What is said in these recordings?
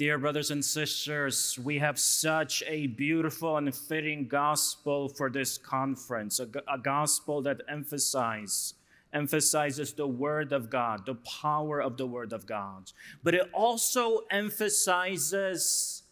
Dear brothers and sisters, we have such a beautiful and fitting gospel for this conference, a, a gospel that emphasizes emphasizes the word of God, the power of the word of God, but it also emphasizes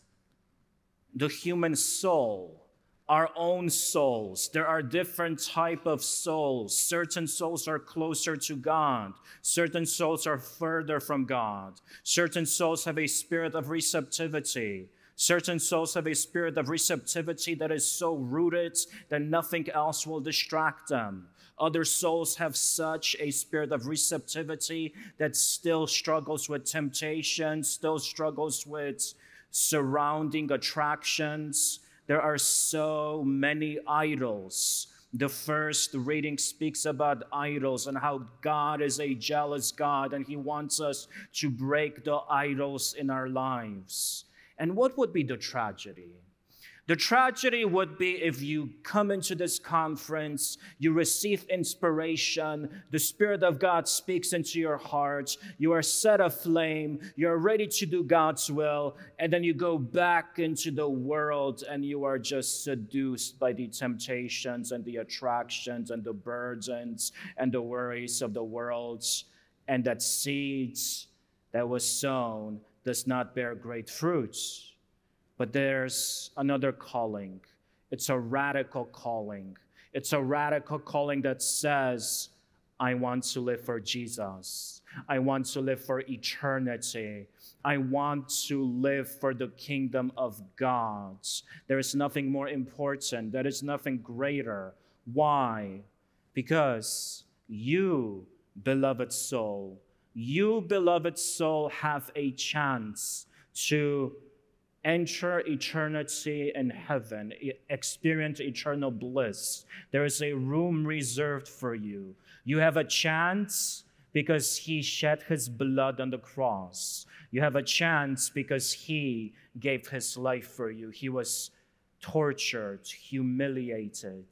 the human soul our own souls. There are different type of souls. Certain souls are closer to god. Certain souls are further from god. Certain souls have a spirit of receptivity. Certain souls have a spirit of receptivity that is so rooted that nothing else will distract them. Other souls have such a spirit of receptivity that still struggles with temptation still struggles with surrounding attractions there are so many idols. The first reading speaks about idols and how God is a jealous God and He wants us to break the idols in our lives. And what would be the tragedy? The tragedy would be if you come into this conference, you receive inspiration, the Spirit of God speaks into your heart, you are set aflame, you're ready to do God's will, and then you go back into the world and you are just seduced by the temptations and the attractions and the burdens and the worries of the world, and that seeds that was sown does not bear great fruits. But there's another calling. It's a radical calling. It's a radical calling that says, I want to live for Jesus. I want to live for eternity. I want to live for the kingdom of God. There is nothing more important, there is nothing greater. Why? Because you, beloved soul, you, beloved soul, have a chance to enter eternity in heaven, experience eternal bliss. There is a room reserved for you. You have a chance because he shed his blood on the cross. You have a chance because he gave his life for you. He was tortured, humiliated,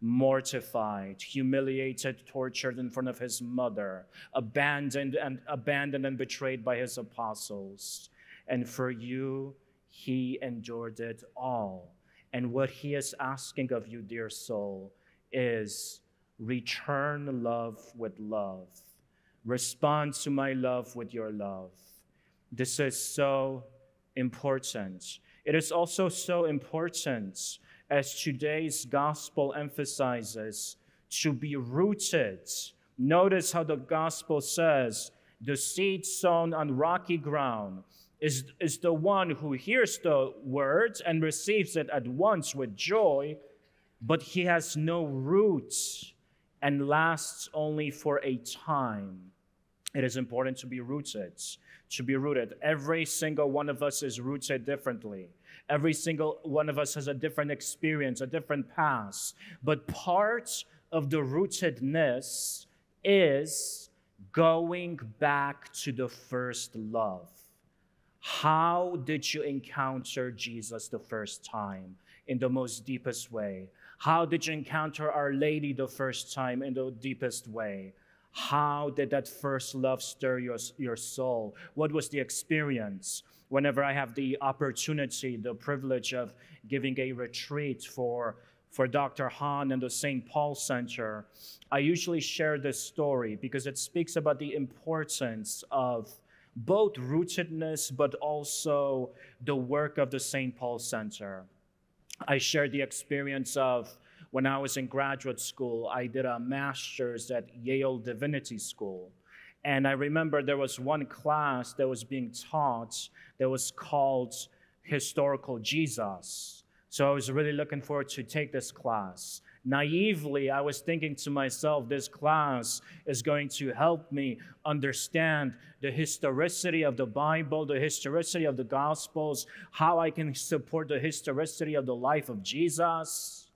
mortified, humiliated, tortured in front of his mother, abandoned and abandoned and betrayed by his apostles. And for you, he endured it all. And what he is asking of you, dear soul, is return love with love. Respond to my love with your love. This is so important. It is also so important, as today's gospel emphasizes, to be rooted. Notice how the gospel says the seed sown on rocky ground is, is the one who hears the words and receives it at once with joy, but he has no roots and lasts only for a time. It is important to be rooted. To be rooted. Every single one of us is rooted differently. Every single one of us has a different experience, a different past. But part of the rootedness is going back to the first love. How did you encounter Jesus the first time in the most deepest way? How did you encounter Our Lady the first time in the deepest way? How did that first love stir your, your soul? What was the experience? Whenever I have the opportunity, the privilege of giving a retreat for, for Dr. Hahn and the St. Paul Center, I usually share this story because it speaks about the importance of both rootedness, but also the work of the St. Paul Center. I shared the experience of when I was in graduate school, I did a master's at Yale Divinity School. And I remember there was one class that was being taught that was called Historical Jesus. So I was really looking forward to take this class naively, I was thinking to myself, this class is going to help me understand the historicity of the Bible, the historicity of the Gospels, how I can support the historicity of the life of Jesus.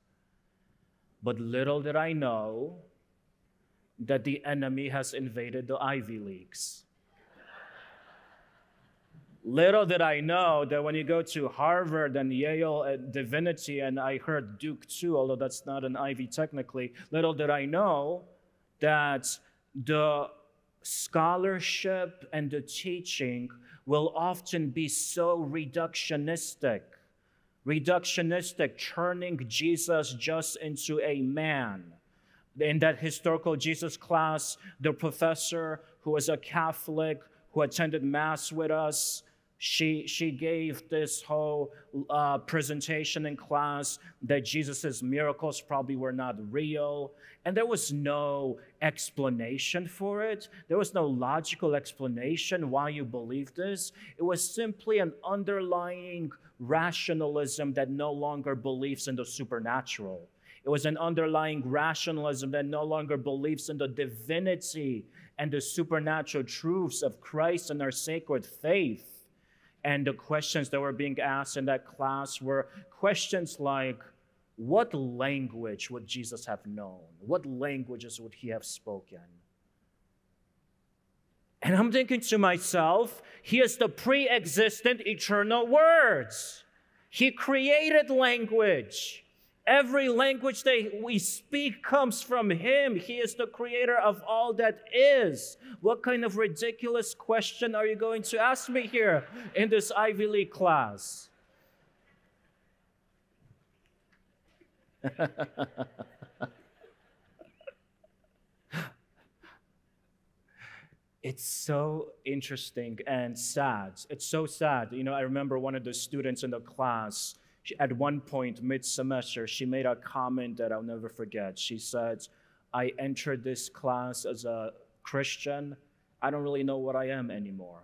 But little did I know that the enemy has invaded the Ivy Leagues. Little did I know that when you go to Harvard and Yale and Divinity, and I heard Duke too, although that's not an Ivy technically, little did I know that the scholarship and the teaching will often be so reductionistic. Reductionistic, turning Jesus just into a man. In that historical Jesus class, the professor who was a Catholic, who attended Mass with us, she, she gave this whole uh, presentation in class that Jesus' miracles probably were not real. And there was no explanation for it. There was no logical explanation why you believe this. It was simply an underlying rationalism that no longer believes in the supernatural. It was an underlying rationalism that no longer believes in the divinity and the supernatural truths of Christ and our sacred faith. And the questions that were being asked in that class were questions like what language would Jesus have known? What languages would he have spoken? And I'm thinking to myself, he is the pre existent eternal words. He created language. Every language that we speak comes from Him. He is the creator of all that is. What kind of ridiculous question are you going to ask me here in this Ivy League class? it's so interesting and sad. It's so sad. You know, I remember one of the students in the class at one point mid semester, she made a comment that I'll never forget. She said, I entered this class as a Christian. I don't really know what I am anymore.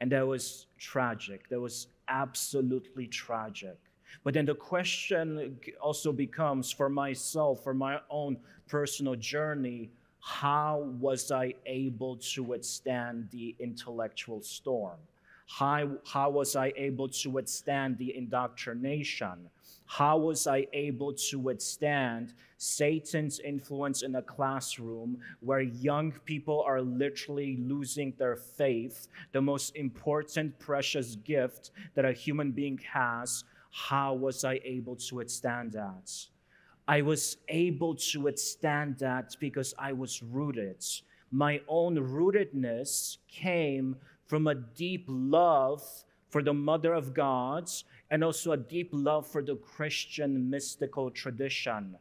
And that was tragic. That was absolutely tragic. But then the question also becomes for myself, for my own personal journey, how was I able to withstand the intellectual storm? How, how was I able to withstand the indoctrination? How was I able to withstand Satan's influence in a classroom where young people are literally losing their faith, the most important, precious gift that a human being has? How was I able to withstand that? I was able to withstand that because I was rooted. My own rootedness came from a deep love for the Mother of Gods and also a deep love for the Christian mystical tradition.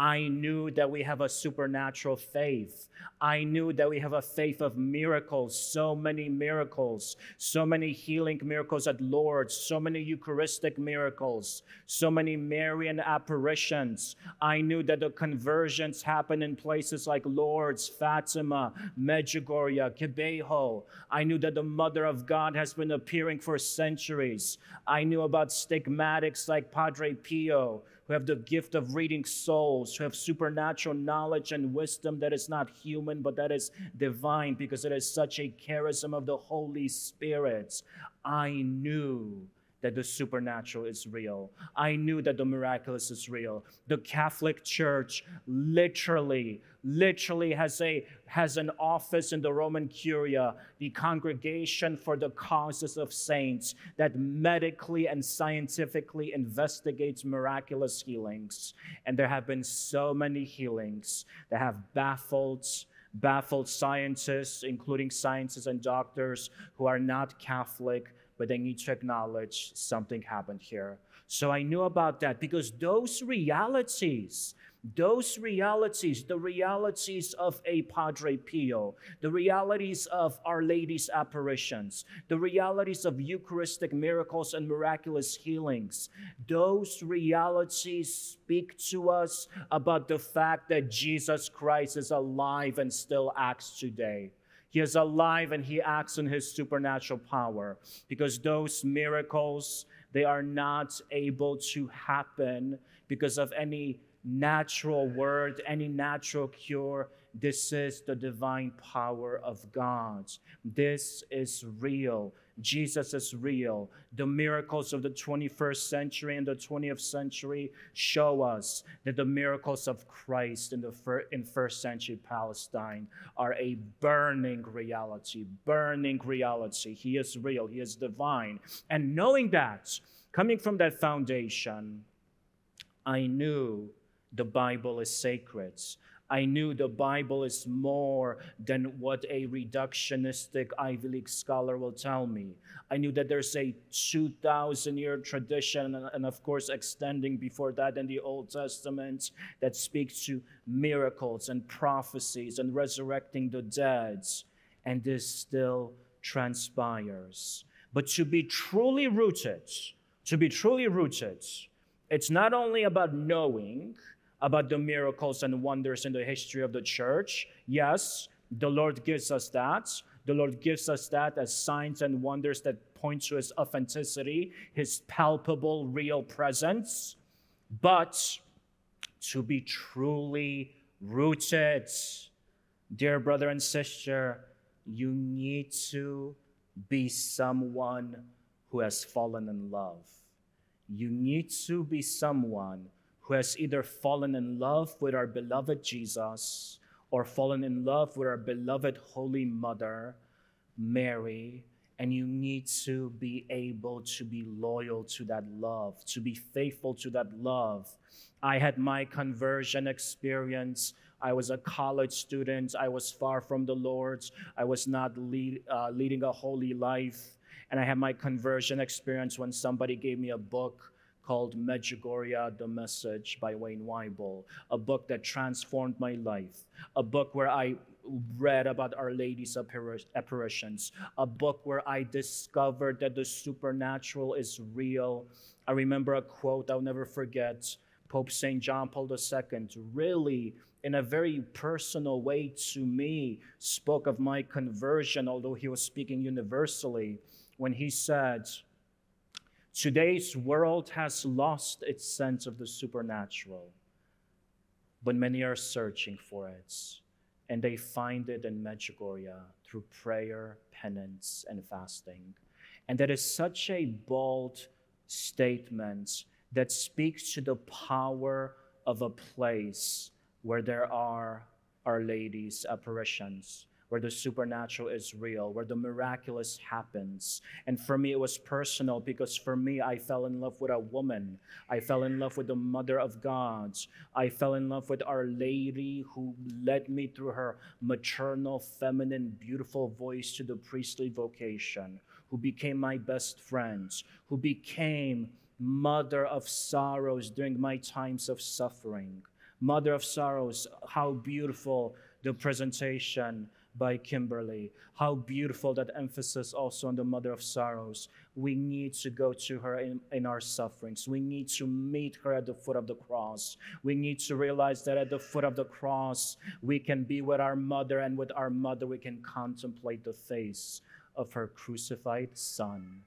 I knew that we have a supernatural faith. I knew that we have a faith of miracles, so many miracles, so many healing miracles at Lourdes, so many Eucharistic miracles, so many Marian apparitions. I knew that the conversions happen in places like Lourdes, Fatima, Medjugorje, Kibeho. I knew that the Mother of God has been appearing for centuries. I knew about stigmatics like Padre Pio who have the gift of reading souls, who have supernatural knowledge and wisdom that is not human, but that is divine because it is such a charism of the Holy Spirit. I knew that the supernatural is real. I knew that the miraculous is real. The Catholic Church literally, literally has a has an office in the Roman Curia, the Congregation for the Causes of Saints, that medically and scientifically investigates miraculous healings. And there have been so many healings that have baffled baffled scientists, including scientists and doctors who are not Catholic, but they need to acknowledge something happened here. So I knew about that because those realities, those realities, the realities of a Padre Pio, the realities of Our Lady's apparitions, the realities of Eucharistic miracles and miraculous healings, those realities speak to us about the fact that Jesus Christ is alive and still acts today. He is alive and he acts in his supernatural power because those miracles, they are not able to happen because of any natural word, any natural cure. This is the divine power of God. This is real. Jesus is real. The miracles of the 21st century and the 20th century show us that the miracles of Christ in the fir- in first century Palestine are a burning reality, burning reality. He is real, he is divine. And knowing that, coming from that foundation, I knew the Bible is sacred. I knew the Bible is more than what a reductionistic Ivy League scholar will tell me. I knew that there's a 2,000 year tradition, and of course, extending before that in the Old Testament, that speaks to miracles and prophecies and resurrecting the dead. And this still transpires. But to be truly rooted, to be truly rooted, it's not only about knowing, about the miracles and wonders in the history of the church. Yes, the Lord gives us that. The Lord gives us that as signs and wonders that point to His authenticity, His palpable, real presence. But to be truly rooted, dear brother and sister, you need to be someone who has fallen in love. You need to be someone who has either fallen in love with our beloved Jesus or fallen in love with our beloved Holy Mother, Mary, and you need to be able to be loyal to that love, to be faithful to that love. I had my conversion experience. I was a college student. I was far from the Lord. I was not lead, uh, leading a holy life. And I had my conversion experience when somebody gave me a book called Medjugorje The Message by Wayne Weible, a book that transformed my life, a book where I read about Our Lady's apparitions, a book where I discovered that the supernatural is real. I remember a quote I'll never forget. Pope St. John Paul II really, in a very personal way to me, spoke of my conversion, although he was speaking universally, when he said, Today's world has lost its sense of the supernatural, but many are searching for it, and they find it in Medjugorje through prayer, penance, and fasting. And that is such a bold statement that speaks to the power of a place where there are Our Lady's apparitions where the supernatural is real, where the miraculous happens. And for me, it was personal because for me, I fell in love with a woman. I fell in love with the Mother of God. I fell in love with Our Lady who led me through her maternal, feminine, beautiful voice to the priestly vocation, who became my best friend, who became Mother of sorrows during my times of suffering. Mother of sorrows, how beautiful the presentation by Kimberly. How beautiful that emphasis also on the mother of sorrows. We need to go to her in, in our sufferings. We need to meet her at the foot of the cross. We need to realize that at the foot of the cross, we can be with our mother, and with our mother, we can contemplate the face of her crucified son.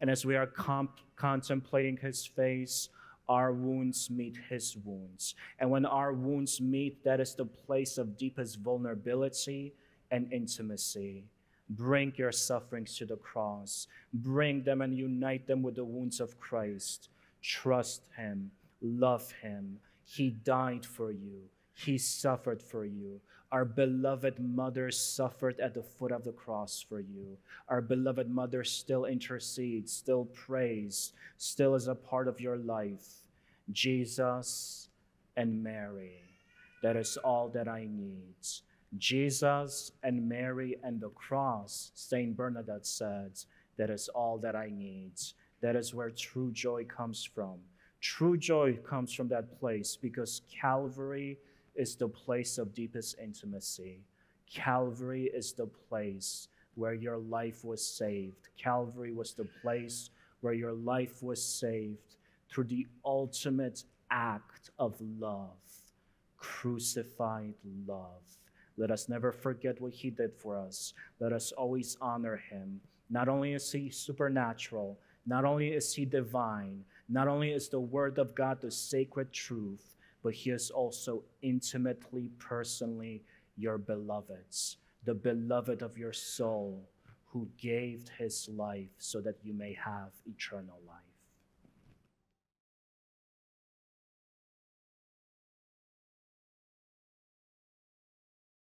And as we are comp- contemplating his face, our wounds meet his wounds. And when our wounds meet, that is the place of deepest vulnerability and intimacy. Bring your sufferings to the cross. Bring them and unite them with the wounds of Christ. Trust Him. Love Him. He died for you. He suffered for you. Our beloved mother suffered at the foot of the cross for you. Our beloved mother still intercedes, still prays, still is a part of your life. Jesus and Mary. That is all that I need. Jesus and Mary and the cross, St. Bernadette said, that is all that I need. That is where true joy comes from. True joy comes from that place because Calvary is the place of deepest intimacy. Calvary is the place where your life was saved. Calvary was the place where your life was saved through the ultimate act of love, crucified love. Let us never forget what he did for us. Let us always honor him. Not only is he supernatural, not only is he divine, not only is the word of God the sacred truth, but he is also intimately, personally your beloveds, the beloved of your soul who gave his life so that you may have eternal life.